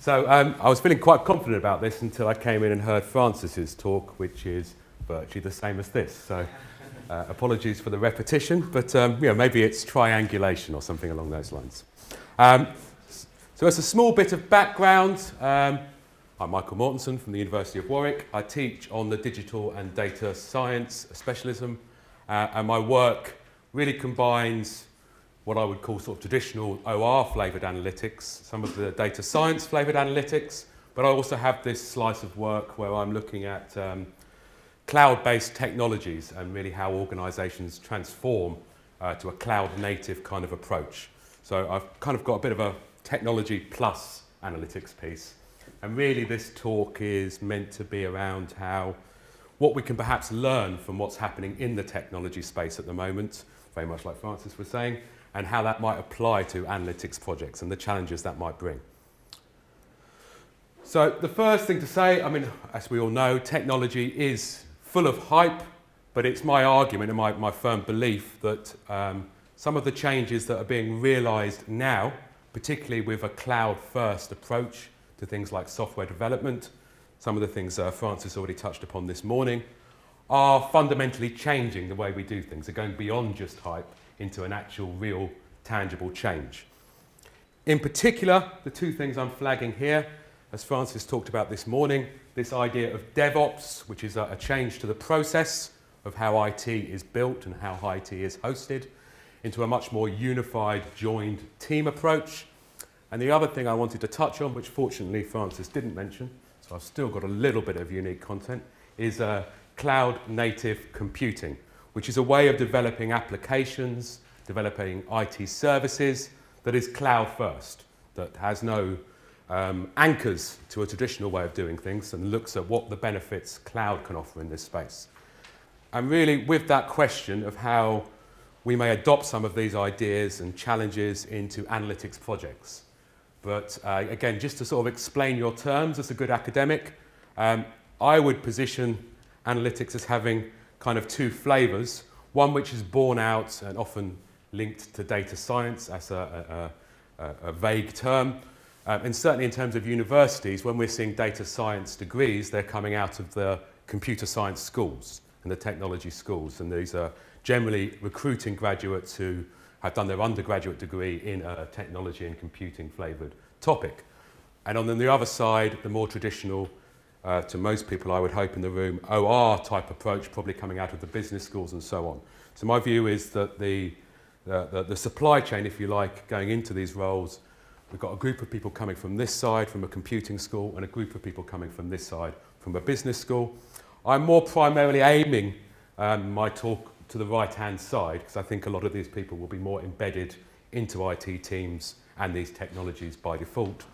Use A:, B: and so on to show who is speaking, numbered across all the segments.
A: So um, I was feeling quite confident about this until I came in and heard Francis's talk, which is virtually the same as this. So uh, apologies for the repetition, but um, you know, maybe it's triangulation or something along those lines. Um, so as a small bit of background, um, I'm Michael Mortensen from the University of Warwick. I teach on the digital and data science specialism, uh, and my work really combines what I would call sort of traditional OR flavoured analytics, some of the data science flavoured analytics, but I also have this slice of work where I'm looking at um, cloud-based technologies and really how organisations transform uh, to a cloud-native kind of approach. So I've kind of got a bit of a technology plus analytics piece. And really this talk is meant to be around how what we can perhaps learn from what's happening in the technology space at the moment, very much like Francis was saying, and how that might apply to analytics projects and the challenges that might bring. So the first thing to say, I mean, as we all know, technology is full of hype, but it's my argument and my, my firm belief that um, some of the changes that are being realised now, particularly with a cloud-first approach to things like software development, some of the things uh, Francis already touched upon this morning, are fundamentally changing the way we do things. They're going beyond just hype into an actual, real, tangible change. In particular, the two things I'm flagging here, as Francis talked about this morning, this idea of DevOps, which is a, change to the process of how IT is built and how IT is hosted, into a much more unified, joined team approach. And the other thing I wanted to touch on, which fortunately Francis didn't mention, so I've still got a little bit of unique content, is uh, cloud native computing which is a way of developing applications, developing IT services that is cloud first, that has no um, anchors to a traditional way of doing things and looks at what the benefits cloud can offer in this space. And really, with that question of how we may adopt some of these ideas and challenges into analytics projects. But uh, again, just to sort of explain your terms as a good academic, um, I would position analytics as having kind of two flavors. One which is borne out and often linked to data science as a, a, a, a vague term. Um, and certainly in terms of universities, when we're seeing data science degrees, they're coming out of the computer science schools and the technology schools. And these are generally recruiting graduates who have done their undergraduate degree in a technology and computing flavoured topic. And on the other side, the more traditional uh, to most people, I would hope, in the room, OR type approach, probably coming out of the business schools and so on. So my view is that the, the, the, the supply chain, if you like, going into these roles, we've got a group of people coming from this side, from a computing school, and a group of people coming from this side, from a business school. I'm more primarily aiming um, my talk to the right-hand side, because I think a lot of these people will be more embedded into IT teams and these technologies by default.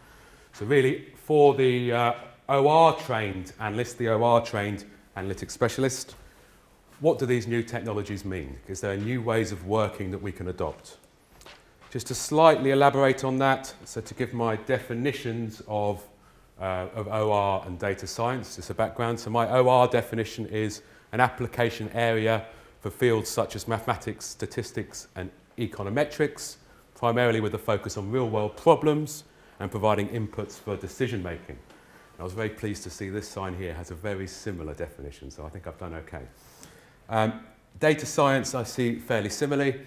A: So really, for the uh, OR trained analyst, the OR trained analytics specialist. What do these new technologies mean? Is there new ways of working that we can adopt? Just to slightly elaborate on that, so to give my definitions of, uh, of OR and data science, as a background. So my OR definition is an application area for fields such as mathematics, statistics and econometrics, primarily with a focus on real world problems and providing inputs for decision making. I was very pleased to see this sign here has a very similar definition, so I think I've done okay. Um, data science I see fairly similarly.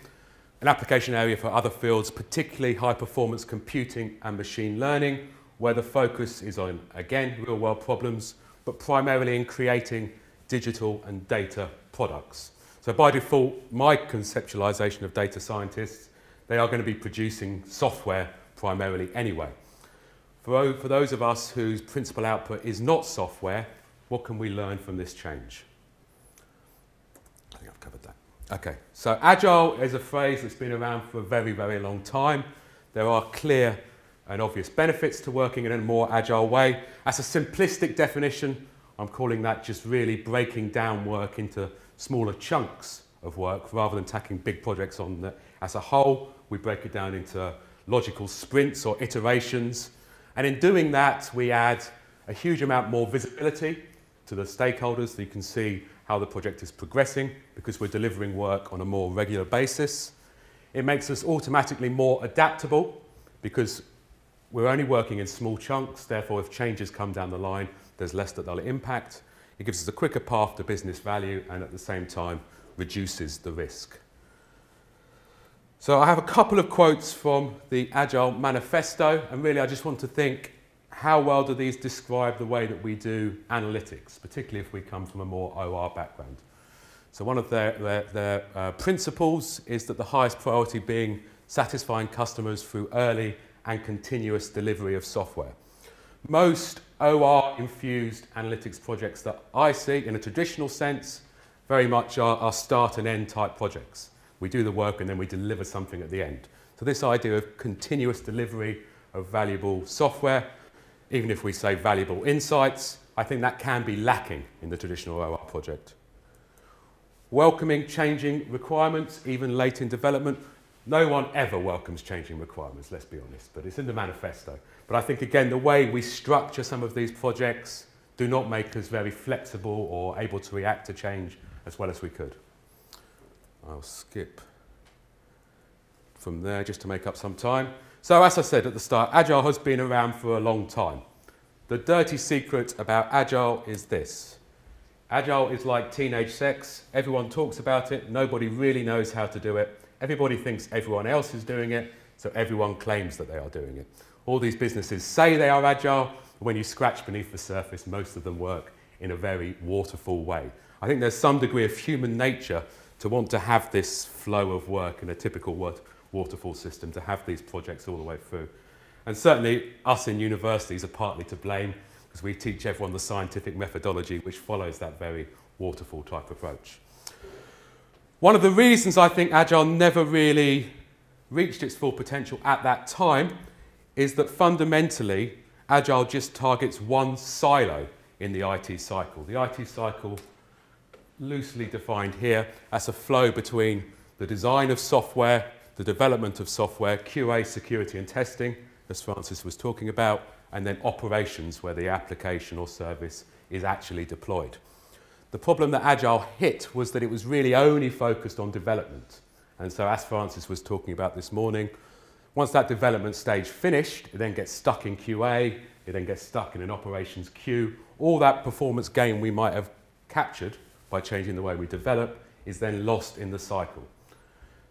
A: An application area for other fields, particularly high performance computing and machine learning, where the focus is on, again, real world problems, but primarily in creating digital and data products. So by default, my conceptualization of data scientists, they are going to be producing software primarily anyway. For, for those of us whose principal output is not software, what can we learn from this change? I think I've covered that. Okay, so agile is a phrase that's been around for a very, very long time. There are clear and obvious benefits to working in a more agile way. As a simplistic definition, I'm calling that just really breaking down work into smaller chunks of work rather than tackling big projects on as a whole. We break it down into logical sprints or iterations and in doing that, we add a huge amount more visibility to the stakeholders so you can see how the project is progressing because we're delivering work on a more regular basis. It makes us automatically more adaptable because we're only working in small chunks, therefore if changes come down the line, there's less that they'll impact. It gives us a quicker path to business value and at the same time reduces the risk. So I have a couple of quotes from the Agile Manifesto and really I just want to think how well do these describe the way that we do analytics, particularly if we come from a more OR background. So one of their, their, their uh, principles is that the highest priority being satisfying customers through early and continuous delivery of software. Most OR-infused analytics projects that I see in a traditional sense very much are, are start and end type projects. We do the work and then we deliver something at the end. So this idea of continuous delivery of valuable software, even if we say valuable insights, I think that can be lacking in the traditional OR project. Welcoming changing requirements, even late in development, no one ever welcomes changing requirements, let's be honest, but it's in the manifesto. But I think, again, the way we structure some of these projects do not make us very flexible or able to react to change as well as we could. I'll skip from there just to make up some time. So as I said at the start, Agile has been around for a long time. The dirty secret about Agile is this. Agile is like teenage sex. Everyone talks about it. Nobody really knows how to do it. Everybody thinks everyone else is doing it, so everyone claims that they are doing it. All these businesses say they are agile, but when you scratch beneath the surface, most of them work in a very waterfall way. I think there's some degree of human nature to want to have this flow of work in a typical waterfall system, to have these projects all the way through. And certainly us in universities are partly to blame because we teach everyone the scientific methodology which follows that very waterfall type approach. One of the reasons I think Agile never really reached its full potential at that time is that fundamentally Agile just targets one silo in the IT cycle. The IT cycle, loosely defined here, as a flow between the design of software, the development of software, QA, security and testing, as Francis was talking about, and then operations where the application or service is actually deployed. The problem that Agile hit was that it was really only focused on development. And so as Francis was talking about this morning, once that development stage finished, it then gets stuck in QA, it then gets stuck in an operations queue. All that performance gain we might have captured by changing the way we develop is then lost in the cycle.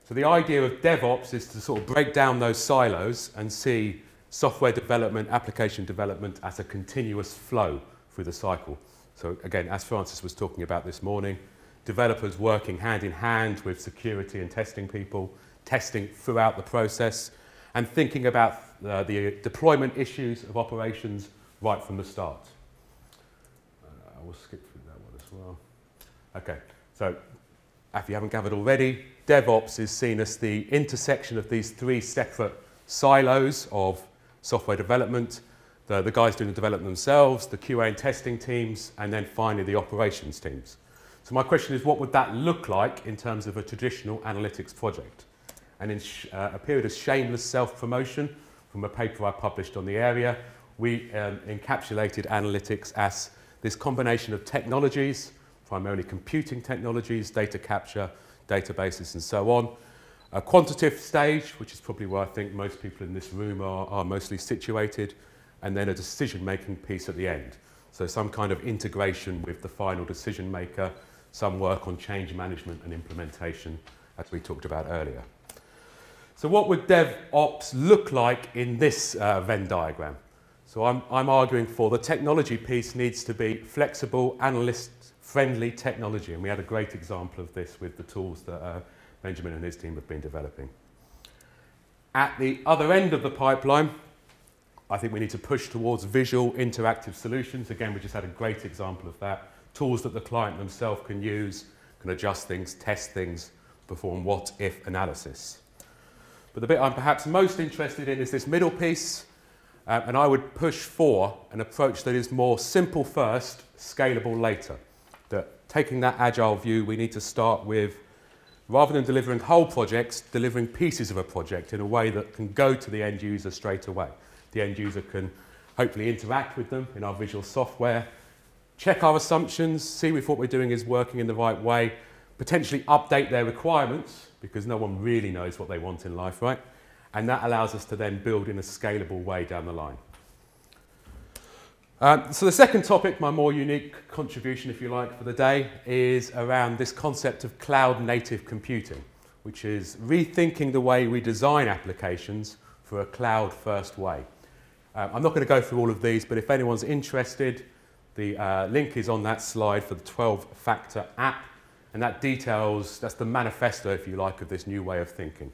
A: So the idea of DevOps is to sort of break down those silos and see software development, application development as a continuous flow through the cycle. So again, as Francis was talking about this morning, developers working hand in hand with security and testing people, testing throughout the process, and thinking about uh, the deployment issues of operations right from the start. Uh, I will skip through that one as well. Okay, so if you haven't gathered already, DevOps is seen as the intersection of these three separate silos of software development, the, the guys doing the development themselves, the QA and testing teams, and then finally the operations teams. So my question is, what would that look like in terms of a traditional analytics project? And in uh, a period of shameless self-promotion from a paper I published on the area, we um, encapsulated analytics as this combination of technologies, primarily computing technologies, data capture, databases, and so on. A quantitative stage, which is probably where I think most people in this room are, are mostly situated, and then a decision-making piece at the end. So some kind of integration with the final decision maker, some work on change management and implementation, as we talked about earlier. So what would DevOps look like in this uh, Venn diagram? So I'm, I'm arguing for the technology piece needs to be flexible, analyst-friendly technology, and we had a great example of this with the tools that uh, Benjamin and his team have been developing. At the other end of the pipeline, I think we need to push towards visual interactive solutions. Again, we just had a great example of that. Tools that the client themselves can use, can adjust things, test things, perform what-if analysis. But the bit I'm perhaps most interested in is this middle piece, uh, and I would push for an approach that is more simple first, scalable later. that taking that agile view, we need to start with, rather than delivering whole projects, delivering pieces of a project in a way that can go to the end user straight away. The end user can hopefully interact with them in our visual software, check our assumptions, see if what we're doing is working in the right way, potentially update their requirements, because no one really knows what they want in life, right? And that allows us to then build in a scalable way down the line. Um, so the second topic, my more unique contribution, if you like, for the day, is around this concept of cloud native computing, which is rethinking the way we design applications for a cloud first way. Um, I'm not going to go through all of these, but if anyone's interested, the uh, link is on that slide for the 12 factor app, and that details, that's the manifesto, if you like, of this new way of thinking.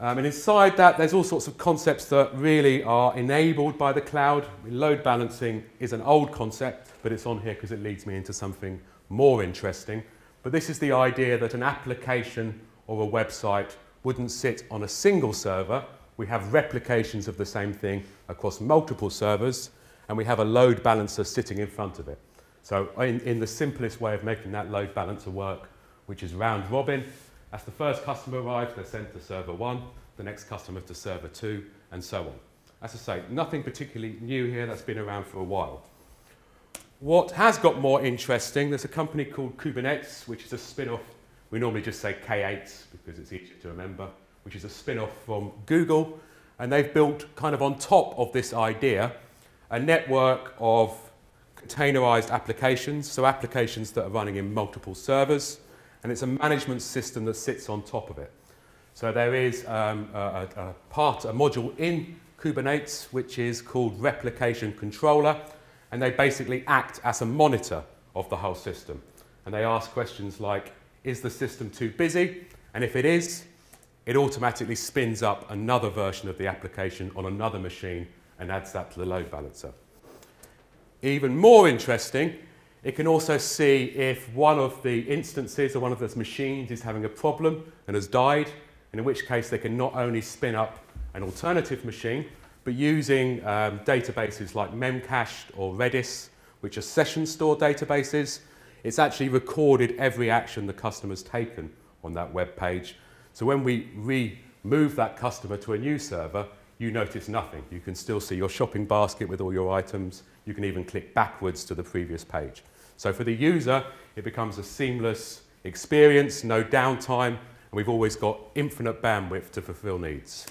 A: Um, and inside that, there's all sorts of concepts that really are enabled by the cloud. Load balancing is an old concept, but it's on here because it leads me into something more interesting. But this is the idea that an application or a website wouldn't sit on a single server. We have replications of the same thing across multiple servers, and we have a load balancer sitting in front of it. So in, in the simplest way of making that load balancer work, which is round robin, as the first customer arrives, they're sent to server one, the next customer to server two, and so on. As I say, nothing particularly new here, that's been around for a while. What has got more interesting, there's a company called Kubernetes, which is a spin-off, we normally just say K8 because it's easier to remember, which is a spin-off from Google, and they've built kind of on top of this idea a network of containerized applications, so applications that are running in multiple servers, and it's a management system that sits on top of it. So there is um, a, a, part, a module in Kubernetes, which is called Replication Controller, and they basically act as a monitor of the whole system. And they ask questions like, is the system too busy? And if it is, it automatically spins up another version of the application on another machine and adds that to the load balancer. Even more interesting it can also see if one of the instances or one of those machines is having a problem and has died, and in which case they can not only spin up an alternative machine, but using um, databases like Memcached or Redis, which are session store databases, it's actually recorded every action the customer's taken on that web page. So when we remove that customer to a new server, you notice nothing. You can still see your shopping basket with all your items. You can even click backwards to the previous page. So for the user, it becomes a seamless experience, no downtime, and we've always got infinite bandwidth to fulfill needs.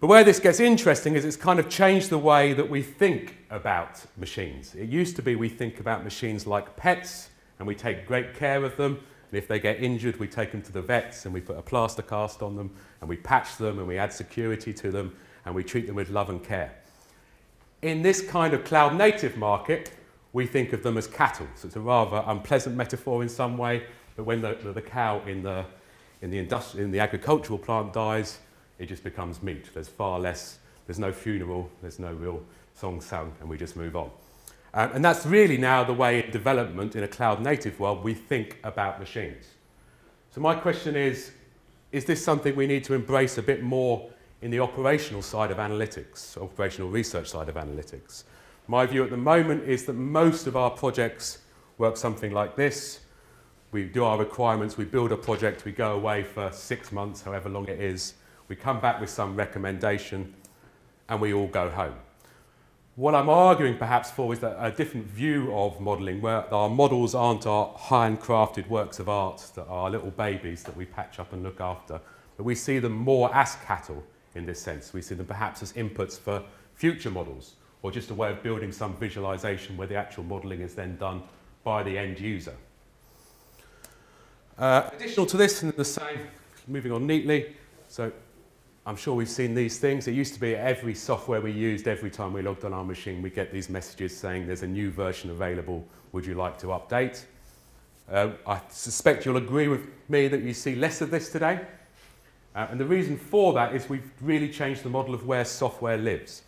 A: But where this gets interesting is it's kind of changed the way that we think about machines. It used to be we think about machines like pets and we take great care of them. And if they get injured, we take them to the vets and we put a plaster cast on them and we patch them and we add security to them and we treat them with love and care. In this kind of cloud native market, we think of them as cattle. So it's a rather unpleasant metaphor in some way, but when the, the, the cow in the, in, the in the agricultural plant dies, it just becomes meat. There's far less, there's no funeral, there's no real song sung, and we just move on. Um, and that's really now the way in development in a cloud native world we think about machines. So my question is, is this something we need to embrace a bit more in the operational side of analytics, operational research side of analytics? My view at the moment is that most of our projects work something like this. We do our requirements, we build a project, we go away for six months, however long it is. We come back with some recommendation and we all go home. What I'm arguing perhaps for is that a different view of modelling where our models aren't our handcrafted works of art that are little babies that we patch up and look after, but we see them more as cattle in this sense. We see them perhaps as inputs for future models or just a way of building some visualization where the actual modeling is then done by the end user. Uh, additional to this, and the same, moving on neatly, so I'm sure we've seen these things. It used to be every software we used, every time we logged on our machine, we get these messages saying there's a new version available, would you like to update? Uh, I suspect you'll agree with me that you see less of this today. Uh, and the reason for that is we've really changed the model of where software lives.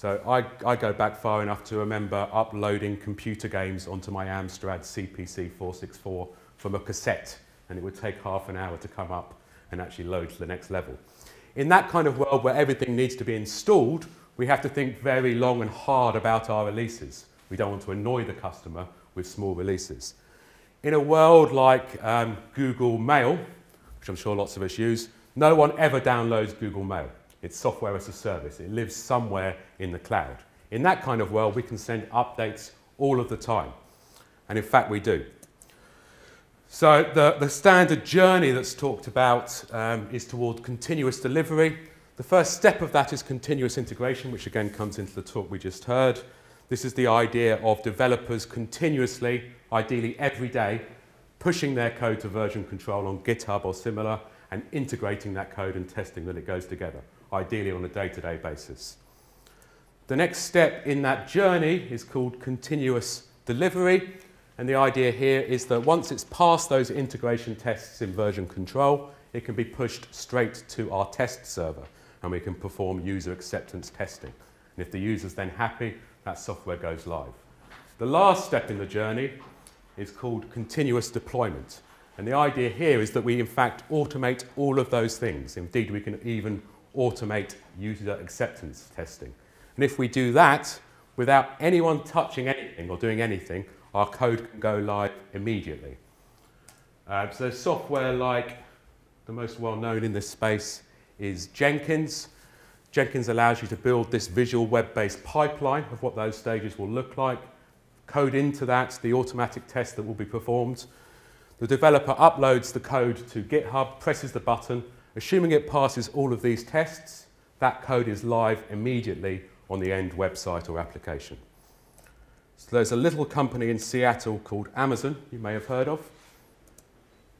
A: So I, I go back far enough to remember uploading computer games onto my Amstrad CPC 464 from a cassette, and it would take half an hour to come up and actually load to the next level. In that kind of world where everything needs to be installed, we have to think very long and hard about our releases. We don't want to annoy the customer with small releases. In a world like um, Google Mail, which I'm sure lots of us use, no one ever downloads Google Mail. It's software as a service. It lives somewhere in the cloud. In that kind of world, we can send updates all of the time. And in fact, we do. So the, the standard journey that's talked about um, is toward continuous delivery. The first step of that is continuous integration, which again comes into the talk we just heard. This is the idea of developers continuously, ideally every day, pushing their code to version control on GitHub or similar and integrating that code and testing that it goes together, ideally on a day-to-day -day basis. The next step in that journey is called continuous delivery. And the idea here is that once it's passed those integration tests in version control, it can be pushed straight to our test server and we can perform user acceptance testing. And if the user's then happy, that software goes live. The last step in the journey is called continuous deployment. And the idea here is that we in fact automate all of those things. Indeed, we can even automate user acceptance testing. And if we do that without anyone touching anything or doing anything, our code can go live immediately. Uh, so software like the most well known in this space is Jenkins. Jenkins allows you to build this visual web-based pipeline of what those stages will look like, code into that the automatic test that will be performed. The developer uploads the code to GitHub, presses the button, assuming it passes all of these tests, that code is live immediately on the end website or application. So there's a little company in Seattle called Amazon, you may have heard of.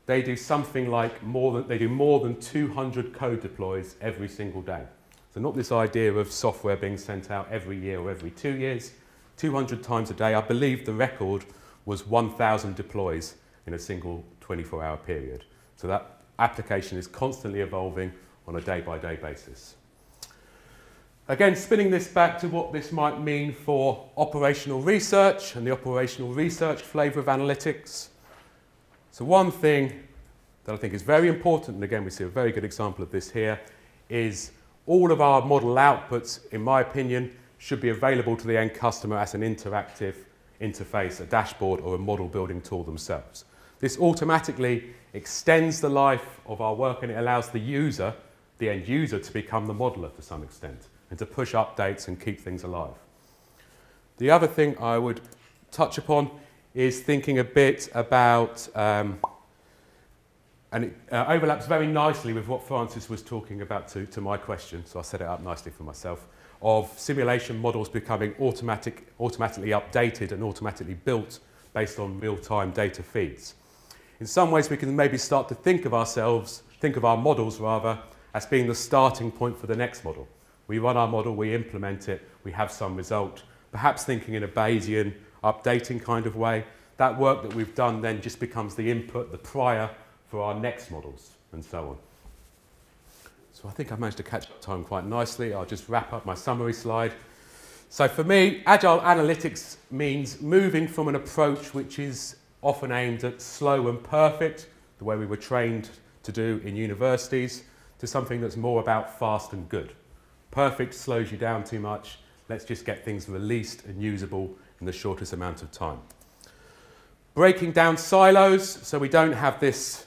A: They do something like more than, they do more than 200 code deploys every single day. So not this idea of software being sent out every year or every two years, 200 times a day. I believe the record was 1,000 deploys in a single 24-hour period. So that application is constantly evolving on a day-by-day -day basis. Again, spinning this back to what this might mean for operational research and the operational research flavour of analytics. So one thing that I think is very important, and again we see a very good example of this here, is all of our model outputs, in my opinion, should be available to the end customer as an interactive interface, a dashboard or a model building tool themselves. This automatically extends the life of our work and it allows the user, the end user, to become the modeler to some extent and to push updates and keep things alive. The other thing I would touch upon is thinking a bit about, um, and it uh, overlaps very nicely with what Francis was talking about to, to my question, so I set it up nicely for myself, of simulation models becoming automatic, automatically updated and automatically built based on real-time data feeds. In some ways, we can maybe start to think of ourselves, think of our models rather, as being the starting point for the next model. We run our model, we implement it, we have some result. Perhaps thinking in a Bayesian updating kind of way. That work that we've done then just becomes the input, the prior for our next models and so on. So I think I've managed to catch up time quite nicely. I'll just wrap up my summary slide. So for me, agile analytics means moving from an approach which is often aimed at slow and perfect, the way we were trained to do in universities, to something that's more about fast and good. Perfect slows you down too much. Let's just get things released and usable in the shortest amount of time. Breaking down silos so we don't have this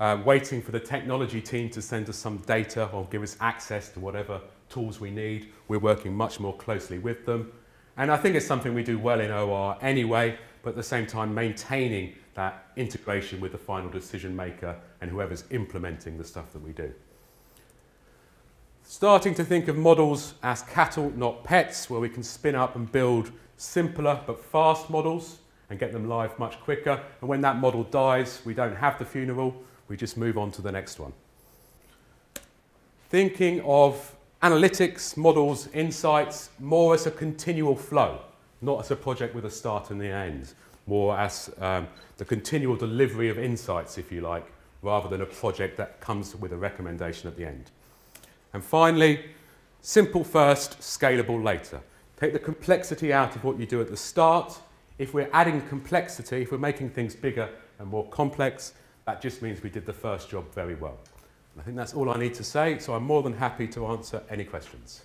A: uh, waiting for the technology team to send us some data or give us access to whatever tools we need. We're working much more closely with them. And I think it's something we do well in OR anyway, but at the same time maintaining that integration with the final decision maker and whoever's implementing the stuff that we do. Starting to think of models as cattle, not pets, where we can spin up and build simpler but fast models and get them live much quicker. And when that model dies, we don't have the funeral, we just move on to the next one. Thinking of analytics, models, insights more as a continual flow, not as a project with a start and the end, more as um, the continual delivery of insights, if you like, rather than a project that comes with a recommendation at the end. And finally, simple first, scalable later. Take the complexity out of what you do at the start. If we're adding complexity, if we're making things bigger and more complex, that just means we did the first job very well. I think that's all I need to say, so I'm more than happy to answer any questions.